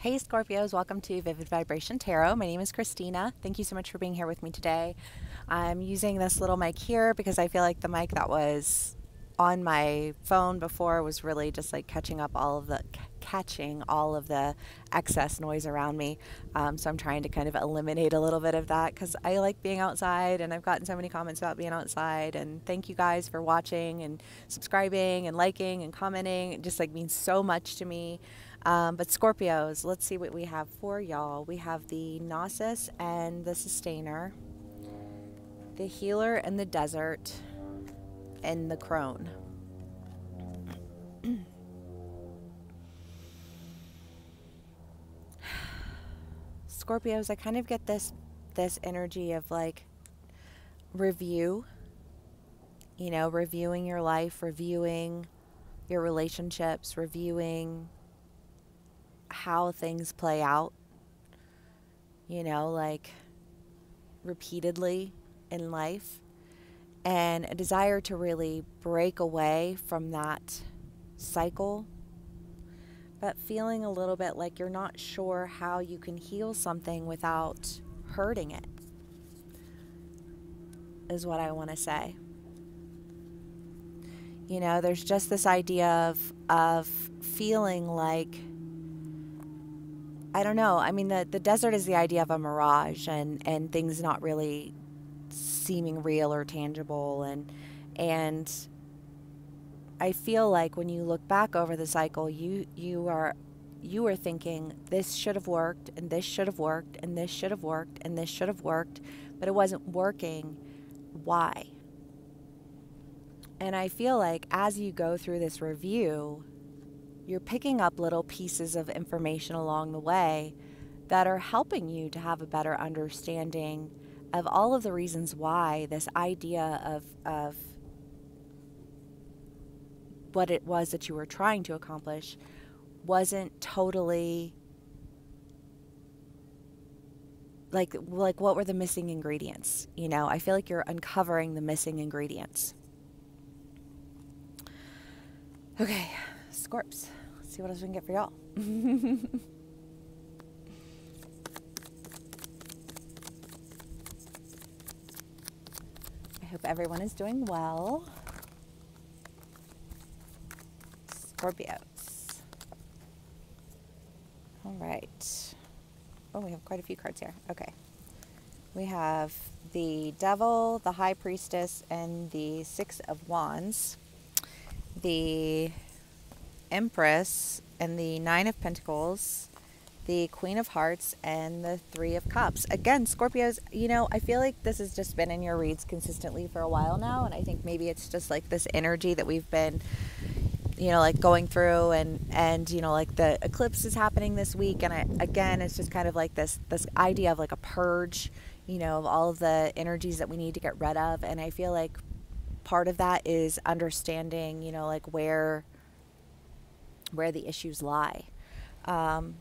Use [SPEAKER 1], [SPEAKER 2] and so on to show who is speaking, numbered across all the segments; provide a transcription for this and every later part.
[SPEAKER 1] Hey Scorpios, welcome to Vivid Vibration Tarot. My name is Christina. Thank you so much for being here with me today. I'm using this little mic here because I feel like the mic that was on my phone before was really just like catching up all of the catching all of the excess noise around me. Um, so I'm trying to kind of eliminate a little bit of that because I like being outside and I've gotten so many comments about being outside. And thank you guys for watching and subscribing and liking and commenting. It just like means so much to me. Um, but Scorpios, let's see what we have for y'all. We have the Gnosis and the Sustainer, the Healer and the Desert, and the Crone. Scorpios, I kind of get this this energy of like review. You know, reviewing your life, reviewing your relationships, reviewing how things play out, you know, like repeatedly in life, and a desire to really break away from that cycle, but feeling a little bit like you're not sure how you can heal something without hurting it, is what I want to say. You know, there's just this idea of, of feeling like I don't know. I mean, the, the desert is the idea of a mirage and, and things not really seeming real or tangible. And, and I feel like when you look back over the cycle, you, you are, you are thinking this should have worked and this should have worked and this should have worked and this should have worked, but it wasn't working. Why? And I feel like as you go through this review, you're picking up little pieces of information along the way that are helping you to have a better understanding of all of the reasons why this idea of, of what it was that you were trying to accomplish wasn't totally like like what were the missing ingredients you know i feel like you're uncovering the missing ingredients okay Scorps. See what else we can get for y'all. I hope everyone is doing well. Scorpios. All right. Oh, we have quite a few cards here. Okay. We have the Devil, the High Priestess, and the Six of Wands. The Empress and the Nine of Pentacles, the Queen of Hearts, and the Three of Cups. Again, Scorpios, you know, I feel like this has just been in your reads consistently for a while now, and I think maybe it's just like this energy that we've been you know like going through and and you know like the eclipse is happening this week and I, again it's just kind of like this this idea of like a purge you know of all of the energies that we need to get rid of and i feel like part of that is understanding you know like where where the issues lie. Um,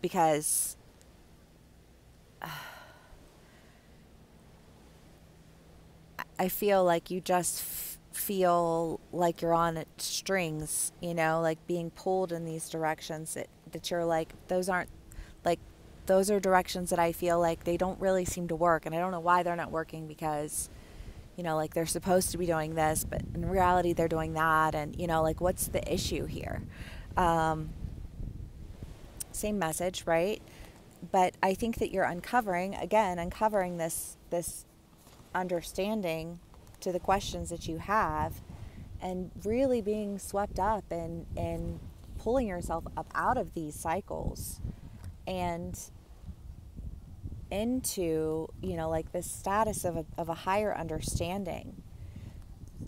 [SPEAKER 1] because uh, I feel like you just feel like you're on strings, you know, like being pulled in these directions that, that you're like, those aren't like, those are directions that I feel like they don't really seem to work. And I don't know why they're not working because you know, like they're supposed to be doing this, but in reality they're doing that. And, you know, like what's the issue here? Um, same message, right? But I think that you're uncovering, again, uncovering this, this understanding to the questions that you have and really being swept up and, and pulling yourself up out of these cycles and into, you know, like this status of a, of a higher understanding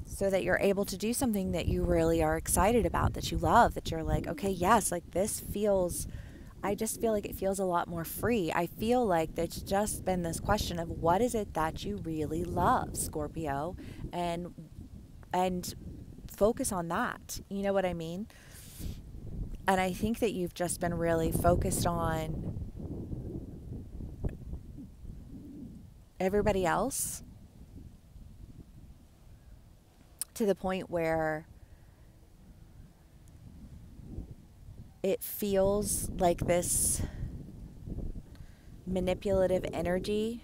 [SPEAKER 1] so that you're able to do something that you really are excited about, that you love, that you're like, okay, yes, like this feels, I just feel like it feels a lot more free. I feel like it's just been this question of what is it that you really love, Scorpio, and, and focus on that. You know what I mean? And I think that you've just been really focused on everybody else to the point where it feels like this manipulative energy.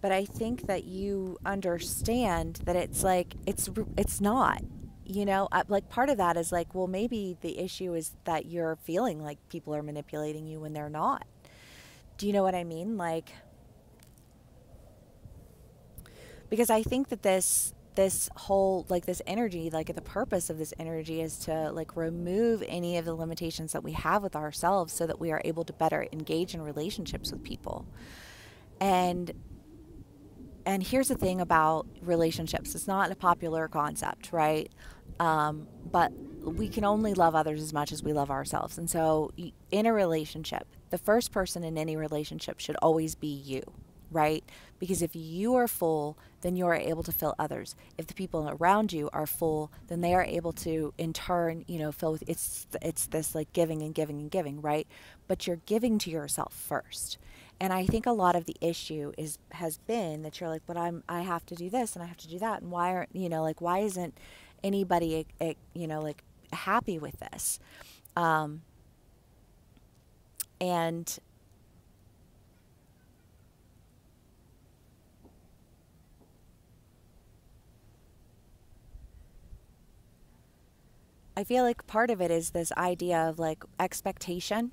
[SPEAKER 1] But I think that you understand that it's like it's it's not. You know, uh, like part of that is like, well, maybe the issue is that you're feeling like people are manipulating you when they're not. Do you know what I mean? Like because I think that this this whole like this energy like the purpose of this energy is to like remove any of the limitations that we have with ourselves so that we are able to better engage in relationships with people. And and here's the thing about relationships. It's not a popular concept right? Um, but we can only love others as much as we love ourselves. And so in a relationship the first person in any relationship should always be you right? Because if you are full, then you are able to fill others. If the people around you are full, then they are able to, in turn, you know, fill with it's it's this like giving and giving and giving, right? But you're giving to yourself first. And I think a lot of the issue is has been that you're like, but I'm I have to do this and I have to do that, and why aren't you know like why isn't anybody eh, eh, you know like happy with this? Um, and I feel like part of it is this idea of like expectation,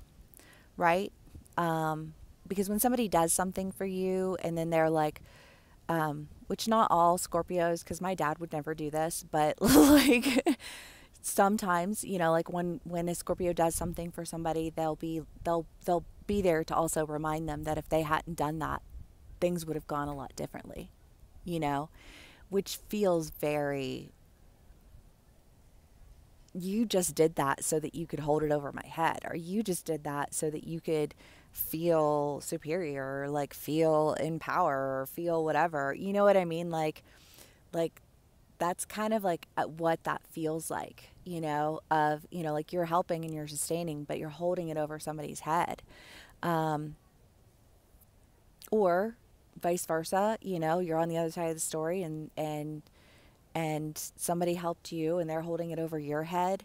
[SPEAKER 1] right? Um, because when somebody does something for you and then they're like, um, which not all Scorpios, because my dad would never do this, but like sometimes, you know, like when when a Scorpio does something for somebody, they'll be they'll they'll be there to also remind them that if they hadn't done that, things would have gone a lot differently, you know, which feels very you just did that so that you could hold it over my head or you just did that so that you could feel superior or like feel in power or feel whatever. You know what i mean? Like like that's kind of like what that feels like you know of you know like you're helping and you're sustaining but you're holding it over somebody's head. Um, or vice versa you know you're on the other side of the story and and and somebody helped you and they're holding it over your head.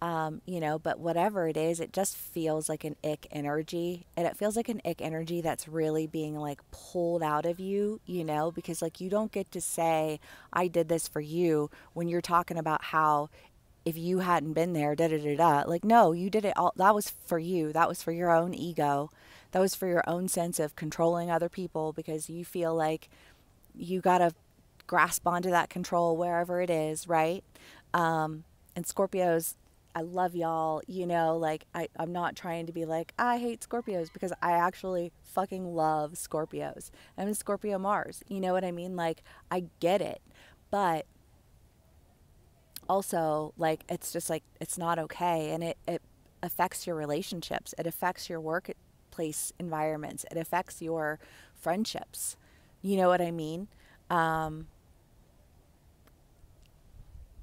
[SPEAKER 1] Um, you know, but whatever it is, it just feels like an ick energy. And it feels like an ick energy that's really being like pulled out of you, you know, because like you don't get to say, I did this for you when you're talking about how if you hadn't been there, da da da da. Like, no, you did it all. That was for you. That was for your own ego. That was for your own sense of controlling other people because you feel like you got to grasp onto that control wherever it is, right? Um, and Scorpios, I love y'all. You know, like I, I'm not trying to be like, I hate Scorpios because I actually fucking love Scorpios. I'm in Scorpio Mars. You know what I mean? Like, I get it. But also, like, it's just like, it's not okay. And it, it affects your relationships, it affects your workplace environments, it affects your friendships. You know what I mean? Um,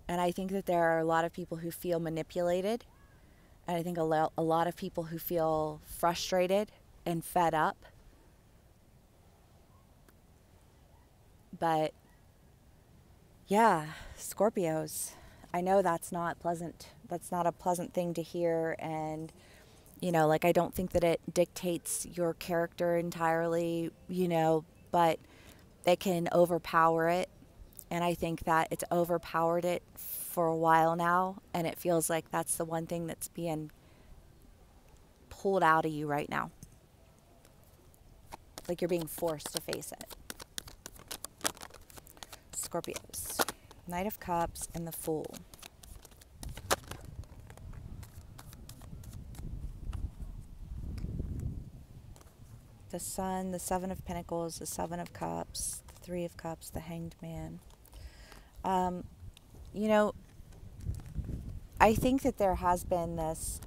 [SPEAKER 1] and I think that there are a lot of people who feel manipulated. And I think a, lo- a lot of people who feel frustrated and fed up. But yeah, Scorpios. I know that's not pleasant. That's not a pleasant thing to hear. And, you know, like I don't think that it dictates your character entirely, you know, but it can overpower it and I think that it's overpowered it for a while now. And it feels like that's the one thing that's being pulled out of you right now. Like you're being forced to face it. Scorpios. Knight of Cups and the Fool. The Sun, the Seven of Pentacles, the Seven of Cups, the Three of Cups, the Hanged Man. Um, you know, I think that there has been this,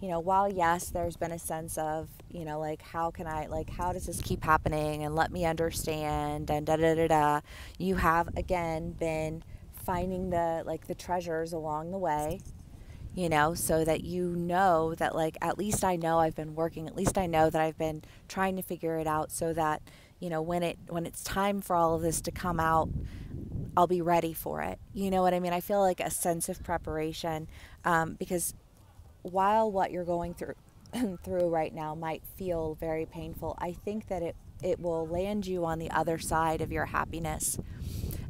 [SPEAKER 1] you know, while yes, there's been a sense of, you know, like, how can I, like, how does this keep happening and let me understand and da da da da. You have, again, been finding the, like, the treasures along the way, you know, so that you know that, like, at least I know I've been working, at least I know that I've been trying to figure it out so that, you know when it when it's time for all of this to come out I'll be ready for it. You know what I mean? I feel like a sense of preparation um, because while what you're going through through right now might feel very painful, I think that it it will land you on the other side of your happiness,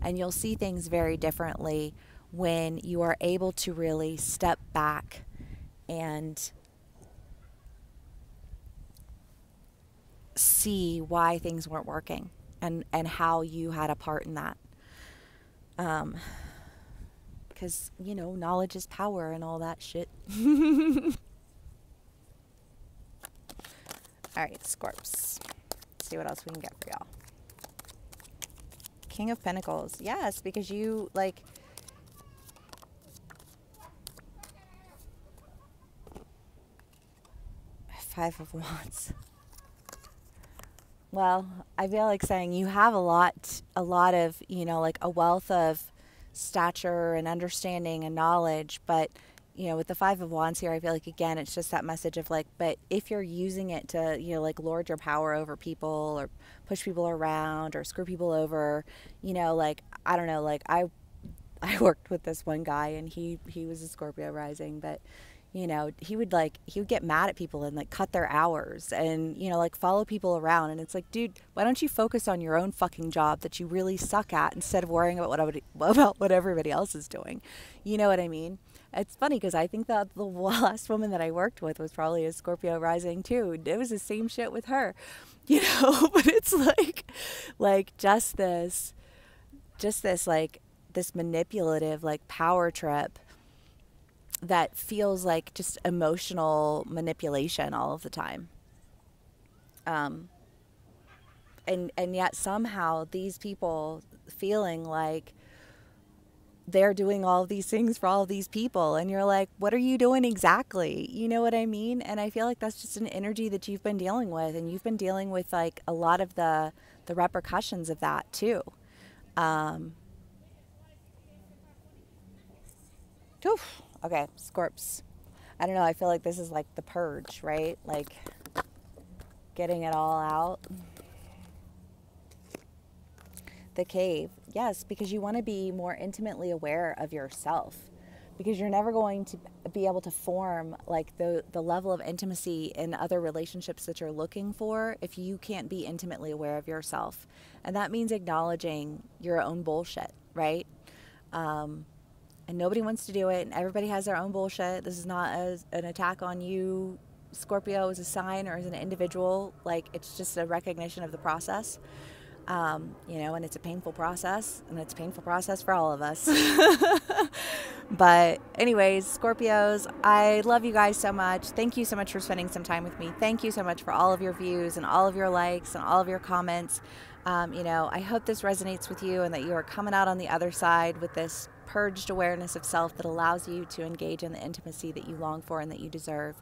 [SPEAKER 1] and you'll see things very differently when you are able to really step back and see why things weren't working and and how you had a part in that. Um because you know knowledge is power and all that shit. All right scorps. Let's see what else we can get for y'all. King of pentacles. Yes because you like five of wands well, I feel like saying you have a lot, a lot of, you know, like a wealth of stature and understanding and knowledge. But, you know, with the Five of Wands here, I feel like, again, it's just that message of like, but if you're using it to, you know, like lord your power over people or push people around or screw people over, you know, like, I don't know, like I, I worked with this one guy and he, he was a Scorpio rising, but, you know, he would like he would get mad at people and like cut their hours and you know like follow people around and it's like, dude, why don't you focus on your own fucking job that you really suck at instead of worrying about what about what everybody else is doing. You know what I mean? It's funny because I think that the last woman that I worked with was probably a Scorpio rising too. It was the same shit with her, you know. but it's like, like just this, just this like this manipulative like power trip that feels like just emotional manipulation all of the time. Um, and and yet somehow these people feeling like they're doing all these things for all these people and you're like what are you doing exactly? You know what i mean? And i feel like that's just an energy that you've been dealing with and you've been dealing with like a lot of the the repercussions of that too. Um oof, Okay, Scorps. I don't know. I feel like this is like the purge, right? Like getting it all out. The cave. Yes, because you want to be more intimately aware of yourself. Because you're never going to be able to form like the the level of intimacy in other relationships that you're looking for if you can't be intimately aware of yourself. And that means acknowledging your own bullshit, right? Um, and nobody wants to do it and everybody has their own bullshit. This is not a, an attack on you scorpio as a sign or as an individual. Like it's just a recognition of the process. Um, you know and it's a painful process and it's a painful process for all of us. But anyways scorpios i love you guys so much. Thank you so much for spending some time with me. Thank you so much for all of your views and all of your likes and all of your comments. Um, you know i hope this resonates with you and that you are coming out on the other side with this purged awareness of self that allows you to engage in the intimacy that you long for and that you deserve.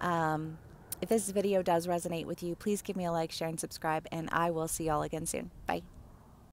[SPEAKER 1] Um, if this video does resonate with you, please give me a like, share, and subscribe, and I will see y'all again soon. Bye.